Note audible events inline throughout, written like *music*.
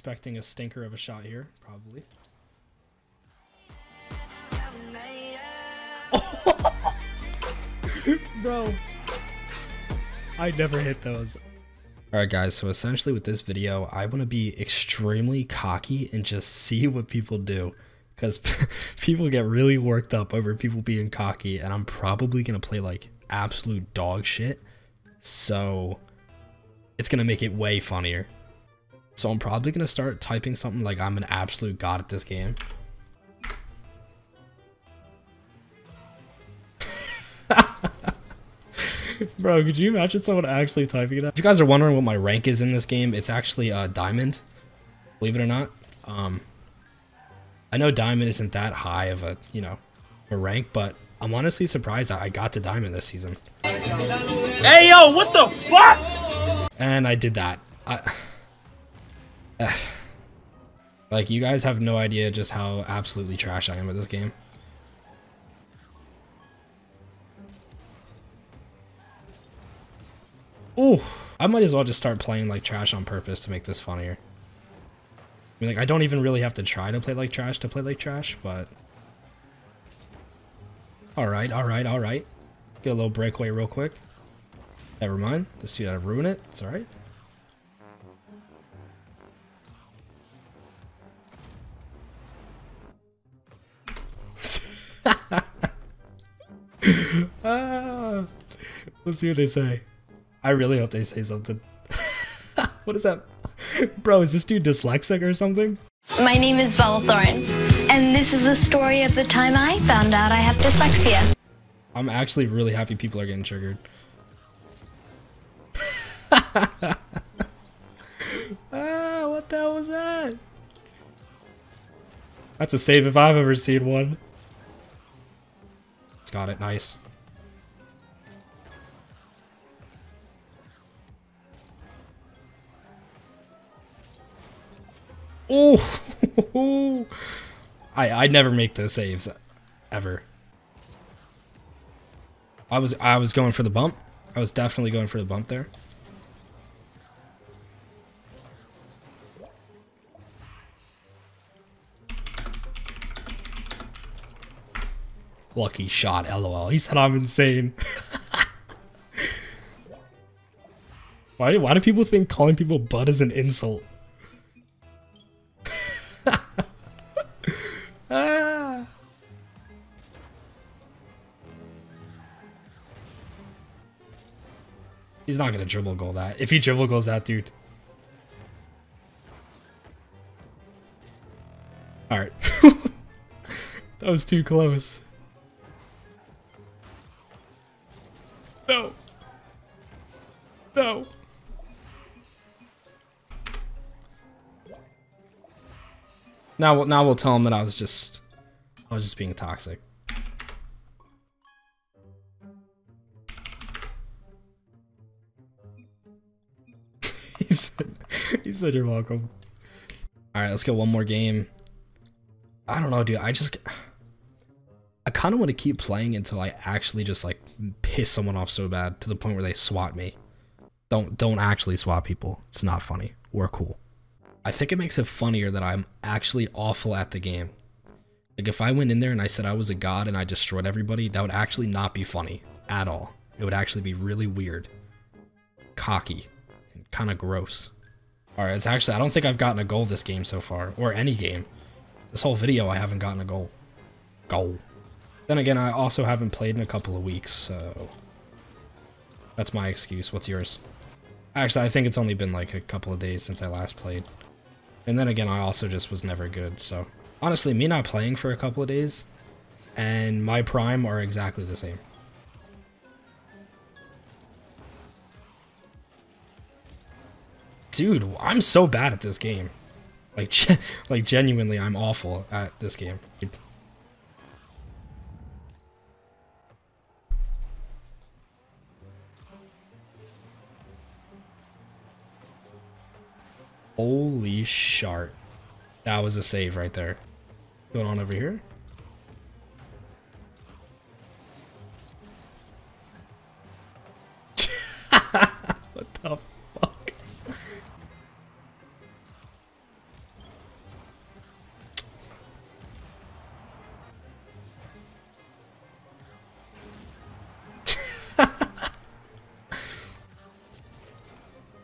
Expecting a stinker of a shot here, probably. *laughs* Bro. I never hit those. Alright guys, so essentially with this video, I want to be extremely cocky and just *laughs* see what people do. Because *laughs* people get really worked up over people being cocky, and I'm probably going to play like absolute dog shit. So it's going to make it way funnier. So I'm probably going to start typing something like I'm an absolute god at this game. *laughs* Bro, could you imagine someone actually typing it If you guys are wondering what my rank is in this game, it's actually uh, Diamond. Believe it or not. Um, I know Diamond isn't that high of a, you know, a rank, but I'm honestly surprised I got to Diamond this season. Hey, yo, what the fuck? And I did that. I, *sighs* like, you guys have no idea just how absolutely trash I am at this game. Ooh, I might as well just start playing like trash on purpose to make this funnier. I mean, like, I don't even really have to try to play like trash to play like trash, but... Alright, alright, alright. Get a little breakaway real quick. Never mind. Let's see how to ruin it. It's alright. Ah, let's see what they say. I really hope they say something. *laughs* what is that? Bro, is this dude dyslexic or something? My name is Bella Thorne, and this is the story of the time I found out I have dyslexia. I'm actually really happy people are getting triggered. *laughs* ah, what the hell was that? That's a save if I've ever seen one. It's got it, nice. Oh, *laughs* I I never make those saves, ever. I was I was going for the bump. I was definitely going for the bump there. Lucky shot, lol. He said I'm insane. *laughs* why, why do people think calling people bud is an insult? He's not gonna dribble goal that. If he dribble goals that, dude. Alright. *laughs* that was too close. No. No. Now, we'll, now we'll tell him that I was just, I was just being toxic. He said, he said you're welcome. All right, let's get one more game. I don't know, dude. I just, I kind of want to keep playing until I actually just like piss someone off so bad to the point where they swat me. Don't, don't actually swat people. It's not funny. We're cool. I think it makes it funnier that I'm actually awful at the game. Like if I went in there and I said I was a god and I destroyed everybody, that would actually not be funny at all. It would actually be really weird, cocky, kind of gross. Alright, it's actually, I don't think I've gotten a goal this game so far, or any game. This whole video I haven't gotten a goal. Goal. Then again, I also haven't played in a couple of weeks, so... That's my excuse. What's yours? Actually, I think it's only been like a couple of days since I last played. And then again, I also just was never good, so... Honestly, me not playing for a couple of days and my prime are exactly the same. Dude, I'm so bad at this game. Like, *laughs* like genuinely, I'm awful at this game. Holy shart. That was a save right there. Going on over here?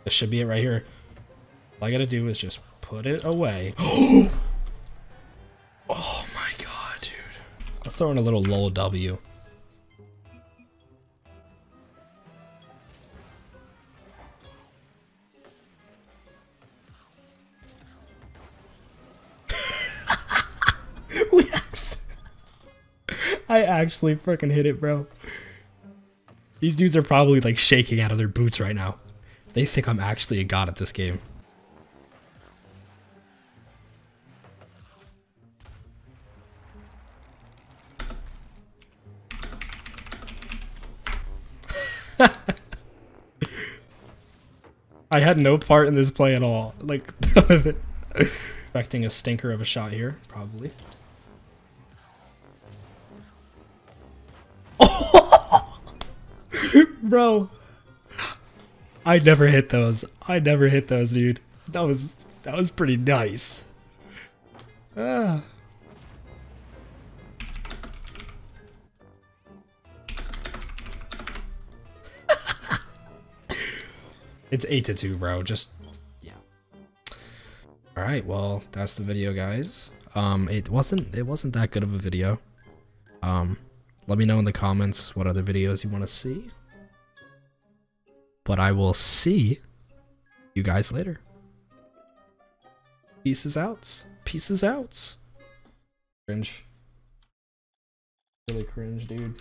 This should be it right here. All I gotta do is just put it away. *gasps* oh my god, dude. Let's throw in a little lol W. *laughs* actually, I actually freaking hit it, bro. These dudes are probably like shaking out of their boots right now. They think I'm actually a god at this game. *laughs* I had no part in this play at all. Like, *laughs* none of it. Expecting a stinker of a shot here, probably. *laughs* Bro. I never hit those. I never hit those, dude. That was that was pretty nice. Ah. *laughs* it's 8 to 2, bro. Just yeah. All right, well, that's the video, guys. Um it wasn't it wasn't that good of a video. Um let me know in the comments what other videos you want to see. But I will see you guys later. Pieces out. Pieces out. Cringe. Really cringe, dude.